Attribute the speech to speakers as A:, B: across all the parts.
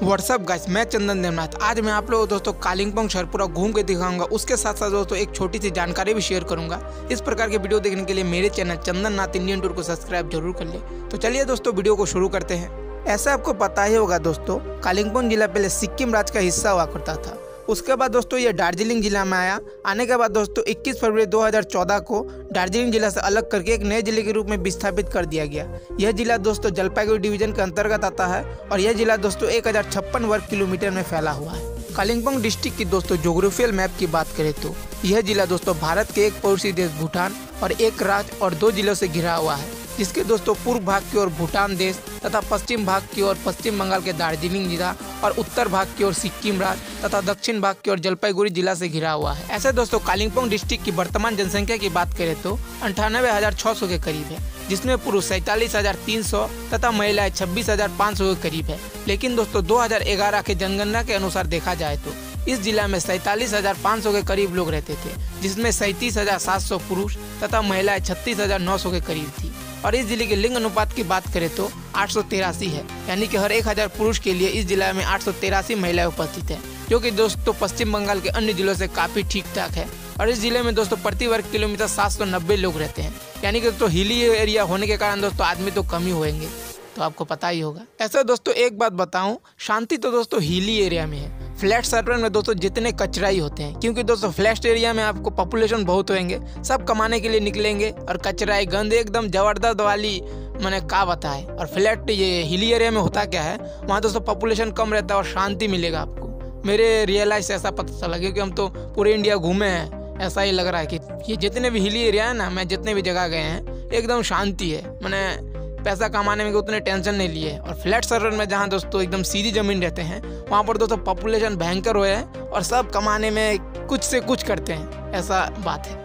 A: WhatsApp guys मैं चंदन देवनाथ। आज मैं आप लोगों दोस्तों कालिंगपोंग शहर पूरा घूम के दिखाऊँगा। उसके साथ साथ दोस्तों एक छोटी सी जानकारी भी शेयर करूँगा। इस प्रकार के वीडियो देखने के लिए मेरे channel Chandan Nath Indian tour को सब्सक्राइब ज़रूर कर ले। तो चलिए दोस्तों वीडियो को शुरू करते हैं। ऐसा आपको पता ही होगा दोस्तों कालिंगपोंग जिला पहले सिक्किम राज्य का हिस्सा हुआ करता था। उसके बाद दोस्तों ये दार्जिलिंग जिला में आया। आने के बाद दोस्तों 21 फरवरी 2014 को दार्जिलिंग जिला से अलग करके एक नए ज़िले के रूप में विस्थापित कर दिया गया। यह जिला दोस्तों जलपाईगुड़ी डिवीज़न के अंतर्गत आता है और यह जिला दोस्तों एक हज़ार छप्पन वर्ग किलोमीटर में फैला हुआ है। कालिम्पोंग डिस्ट्रिक्ट की दोस्तों जोग्राफियल मैप की बात करें तो यह जिला दोस्तों भारत के एक पड़ोसी देश भूटान और एक राज्य और दो जिलों से घिरा हुआ है। जिसके दोस्तों पूर्व भाग की ओर भूटान देश तथा पश्चिम भाग की ओर पश्चिम बंगाल के दार्जिलिंग जिला और उत्तर भाग की ओर सिक्किम राज्य तथा दक्षिण भाग की ओर जलपाईगुड़ी जिला से घिरा हुआ है। ऐसे दोस्तों, कालिम्पोंग डिस्ट्रिक्ट की वर्तमान जनसंख्या की बात करें तो अंठानवे हज़ार छह सौ के करीब है, जिसमें पुरुष सैतालीस हज़ार तीन सौ तथा महिलाएँ छब्बीस हज़ार पाँच सौ के करीब है। लेकिन दोस्तों 2011 के जनगणना के अनुसार देखा जाए तो इस जिला में सैतालीस हज़ार पाँच सौ के करीब लोग रहते थे, जिसमें सैंतीस हज़ार सात सौ पुरुष तथा महिलाएँ छत्तीस हज़ार नौ सौ के करीब थी। और इस ज़िले के लिंग अनुपात की बात करें तो आठ है। यानी कि हर एक हज़ार पुरुष के लिए इस जिला में आठ महिलाएँ उपस्थित है, जो कि दोस्तों पश्चिम बंगाल के अन्य जिलों से काफ़ी ठीक ठाक है। और इस ज़िले में दोस्तों प्रति वर्ग किलोमीटर 790 लोग रहते हैं। यानी कि दोस्तों हिली एरिया होने के कारण दोस्तों आदमी तो कम ही होंगे तो आपको पता ही होगा। ऐसा दोस्तों एक बात बताऊँ, शांति तो दोस्तों हिली एरिया में है। फ्लैट सर्वर में दोस्तों जितने कचरा ही होते हैं, क्योंकि दोस्तों फ्लैट एरिया में आपको पॉपुलेशन बहुत होंगे सब कमाने के लिए निकलेंगे और कचरा है गंद एकदम ज़बरदस्त वाली मैंने का बताए और फ्लैट ये हिली एरिया में होता क्या है, वहाँ दोस्तों पॉपुलेशन कम रहता है और शांति मिलेगा आपको। मेरे रियलाइज़ से ऐसा पता चला, क्योंकि हम तो पूरे इंडिया घूमे हैं, ऐसा ही लग रहा है कि ये जितने भी हिली एरिया है ना, मैं जितने भी जगह गए हैं, एकदम शांति है। मैंने पैसा कमाने में उतने टेंशन नहीं लिए। और फ्लैट सर्वर में जहाँ दोस्तों एकदम सीधी ज़मीन रहते हैं, वहाँ पर दोस्तों पॉपुलेशन भयंकर हुए हैं और सब कमाने में कुछ से कुछ करते हैं। ऐसा बात है।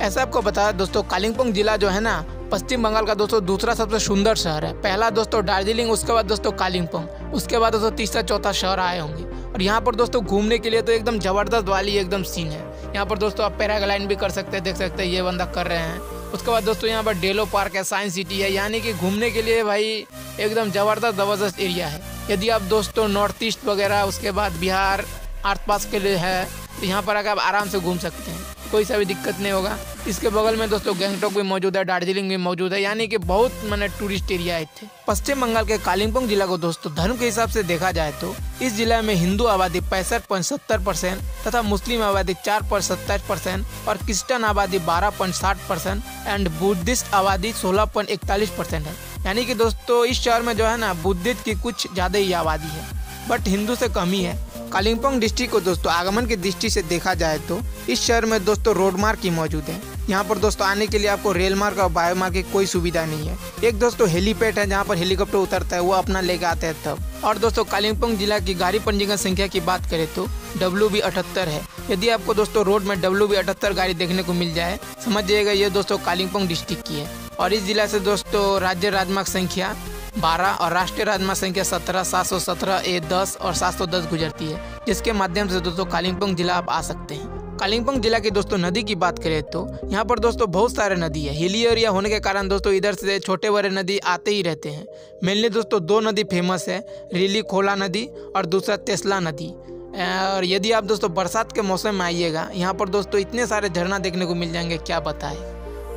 A: ऐसा आपको बता दोस्तों, कालिम्पोंग जिला जो है ना, पश्चिम बंगाल का दोस्तों दूसरा सबसे सुंदर शहर है। पहला दोस्तों दार्जिलिंग, उसके बाद दोस्तों कालिम्पोंग, उसके बाद दोस्तों तीसरा चौथा शहर आए होंगे। और यहाँ पर दोस्तों घूमने के लिए तो एकदम ज़बरदस्त वाली एकदम सीन है। यहाँ पर दोस्तों आप पैराग्लाइड भी कर सकते हैं, देख सकते हैं ये बंदा कर रहे हैं। उसके बाद दोस्तों यहाँ पर डेलो पार्क है, साइंस सिटी है, यानी कि घूमने के लिए भाई एकदम ज़बरदस्त ज़बरदस्त एरिया है। यदि आप दोस्तों नॉर्थ ईस्ट वगैरह, उसके बाद बिहार आस पास के लिए है तो यहाँ पर आकर आप आराम से घूम सकते हैं। कोई सा भी दिक्कत नहीं होगा। इसके बगल में दोस्तों गैंगटोक भी मौजूद है, दार्जिलिंग भी मौजूद है, यानी कि बहुत मैंने टूरिस्ट एरिया है थे पश्चिम बंगाल के कालिम्पोंग जिला को दोस्तों धर्म के हिसाब से देखा जाए तो इस जिला में हिंदू आबादी पैंसठ पॉइंट सत्तर परसेंट तथा मुस्लिम आबादी चार पॉइंट सत्ताईस परसेंट और क्रिस्टन आबादी बारह पॉइंट साठ परसेंट एंड बुद्धिस्ट आबादी सोलह पॉइंट इकतालीस परसेंट है। यानी कि दोस्तों इस शहर में जो है ना, बुद्धिस्ट की कुछ ज़्यादा ही आबादी है। बट हिंदू से कम ही है। कालिम्पोंग डिस्ट्रिक्ट को दोस्तों, आगमन की दृष्टि से देखा जाए तो इस शहर में दोस्तों रोड मार्ग ही मौजूद है। यहाँ पर दोस्तों आने के लिए आपको रेल मार्ग और बायो मार्ग की कोई सुविधा नहीं है। एक दोस्तों हेलीपैड है जहाँ पर हेलीकॉप्टर उतरता है, वो अपना लेके आते हैं तब। और दोस्तों, कालिम्पोंग जिला की गाड़ी पंजीकरण संख्या की बात करें तो डब्ल्यू बी अठहत्तर है। यदि आपको दोस्तों रोड में डब्ल्यू बी अठहत्तर गाड़ी देखने को मिल जाए, समझ जाइएगा ये दोस्तों कालिम्पोंग डिस्ट्रिक्ट की है। और इस जिला से दोस्तों राज्य राजमार्ग संख्या बारह और राष्ट्रीय राजमार्ग संख्या सत्रह, सात सौ सत्रह ए दस और सात सौ दस गुजरती है, जिसके माध्यम से दोस्तों कालिम्पोंग जिला आप आ सकते हैं। कालिम्पोंग जिला की दोस्तों नदी की बात करें तो यहाँ पर दोस्तों बहुत सारे नदी है। हिली एरिया होने के कारण दोस्तों इधर से छोटे बड़े नदी आते ही रहते हैं। मेनली दोस्तों दो नदी फ़ेमस है, रिली खोला नदी और दूसरा तेसला नदी। और यदि आप दोस्तों बरसात के मौसम में आइएगा, यहाँ पर दोस्तों इतने सारे झरना देखने को मिल जाएँगे, क्या बताए।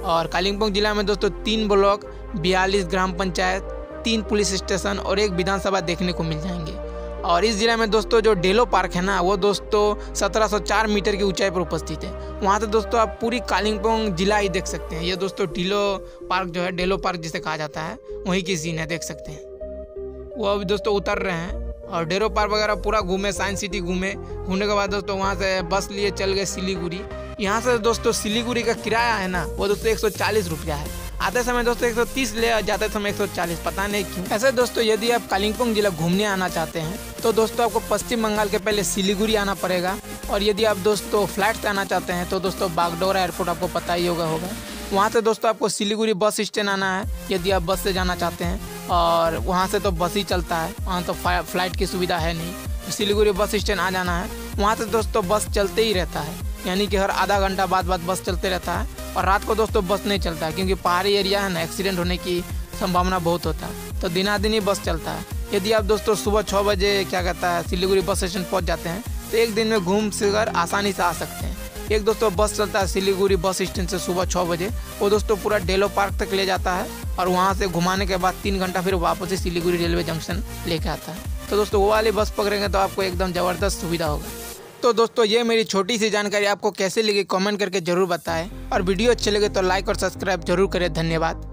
A: और कालिम्पोंग जिला में दोस्तों तीन ब्लॉक, बयालीस ग्राम पंचायत तीन पुलिस स्टेशन और एक विधानसभा देखने को मिल जाएँगे। और इस ज़िले में दोस्तों जो डेलो पार्क है ना, वो दोस्तों 1704 मीटर की ऊंचाई पर उपस्थित है। वहाँ से दोस्तों आप पूरी कालिम्पोंग जिला ही देख सकते हैं। ये दोस्तों डेलो पार्क जो है, डेलो पार्क जिसे कहा जाता है, वहीं की सीन है, देख सकते हैं। वो अभी दोस्तों उतर रहे हैं और डेरो पार्क वगैरह पूरा घूमे, साइंस सिटी घूमे। घूमने के बाद दोस्तों वहाँ से बस लिए चल गए सिलीगुड़ी। यहाँ से दोस्तों सिलीगुड़ी का किराया है ना, वो दोस्तों एक सौ है। आते समय दोस्तों 130 ले जाते समय 140 पता नहीं क्यों। ऐसे दोस्तों, यदि आप कालिम्पोंग जिला घूमने आना चाहते हैं तो दोस्तों आपको पश्चिम बंगाल के पहले सिलीगुड़ी आना पड़ेगा। और यदि आप दोस्तों फ़्लाइट से आना चाहते हैं तो दोस्तों बागडोरा एयरपोर्ट आपको पता ही होगा होगा। वहाँ से दोस्तों आपको सिलीगुड़ी बस स्टैंड आना है, यदि आप बस से जाना चाहते हैं। और वहाँ से तो बस ही चलता है, वहाँ तो फ़्लाइट की सुविधा है नहीं। सिलीगुड़ी बस स्टैंड आ जाना है। वहाँ से दोस्तों बस चलते ही रहता है। यानी कि हर आधा घंटा बाद बाद बस चलते रहता है। और रात को दोस्तों बस नहीं चलता है क्योंकि पहाड़ी एरिया है ना एक्सीडेंट होने की संभावना बहुत होता है। तो दिना दिन ही बस चलता है। यदि आप दोस्तों सुबह छः बजे क्या कहता है, सिलीगुड़ी बस स्टेशन पहुँच जाते हैं तो एक दिन में घूम फिर आसानी से आ सकते हैं। एक दोस्तों बस चलता है सिलीगुड़ी बस स्टैंड से सुबह छः बजे, वो दोस्तों पूरा डेलो पार्क तक ले जाता है और वहाँ से घुमाने के बाद तीन घंटा फिर वापस ही सिलीगुड़ी रेलवे जंक्शन लेके आता है। तो दोस्तों वो वाली बस पकड़ेंगे तो आपको एकदम ज़बरदस्त सुविधा होगा। तो दोस्तों, ये मेरी छोटी सी जानकारी आपको कैसे लगी कमेंट करके ज़रूर बताएँ। और वीडियो अच्छे लगे तो लाइक और सब्सक्राइब ज़रूर करें। धन्यवाद।